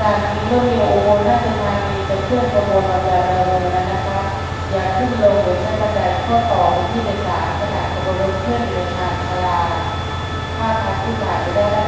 การมีเรื่องมีโอโมน่าจะมามีเป็นเครื่องประมวลอาจารย์เลยนะคะอย่าขึ้นลงหรือใช้กระจายข้อต่อที่เป็นสารขนาดประมวลเพื่อนในทางพลาภาคทางที่ขาดไปได้